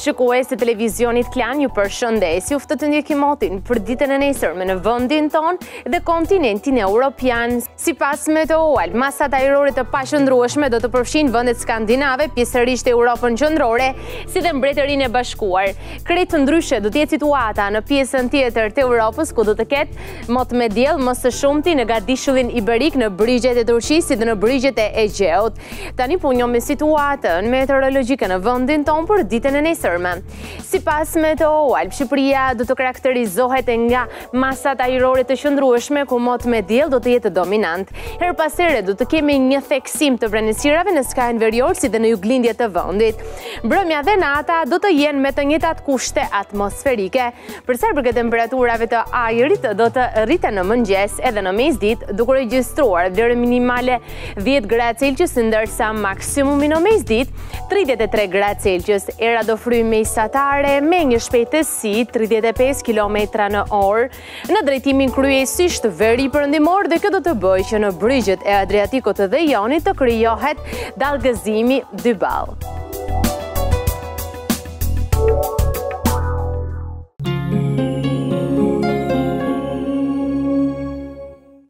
Shikues të televizionit Klan ju përshëndes, ju ftoj të ndiqni motin për ditën e nesërme në vendin tonë dhe kontinentin Europian. Sipas Meteoalb, masat ajrore të paqëndrueshme do të përfshijnë vendet skandinave, pjesërisht Europën Qendrore, si dhe Mbretërinë e Bashkuar. Krejt ndryshe do të jetë situata në pjesën tjetër të Europës, ku do të ketë mot me diell më së shumti në Gadishullin Iberik, në brigjet e Turqisë si dhe në brigjet e Egjeut. Tani po njihemi me situatën meteorologjike në vendin tonë për ditën e nesërme. Sipas Meteoalb, Shqipëria do të karakterizohet nga Masat ajrore të qëndrueshme ku mot me diell do të jetë dominant. Herë pas here do të kemi një theksim të vranësirave në skajin verior si dhe në juglindje të vendit. Mbrëmja dhe nata do të jenë me të njëjtat kushte atmosferike. Për sa u përket temperaturave të ajrit do të rriten në mëngjes edhe në mesditë duke regjistruar vlerën minimale 10 gradë Celsius ndërsa maksimumi në mesditë 33 gradë Celsius. Era do fryjë mesatare me një shpejtësi 35 km në orë në drejtimin kryesisht veriperëndimor dhe kjo do të bëjë që në brigjet e Adriatikut dhe Jonit të krijohet dallgëzimi dy ballë.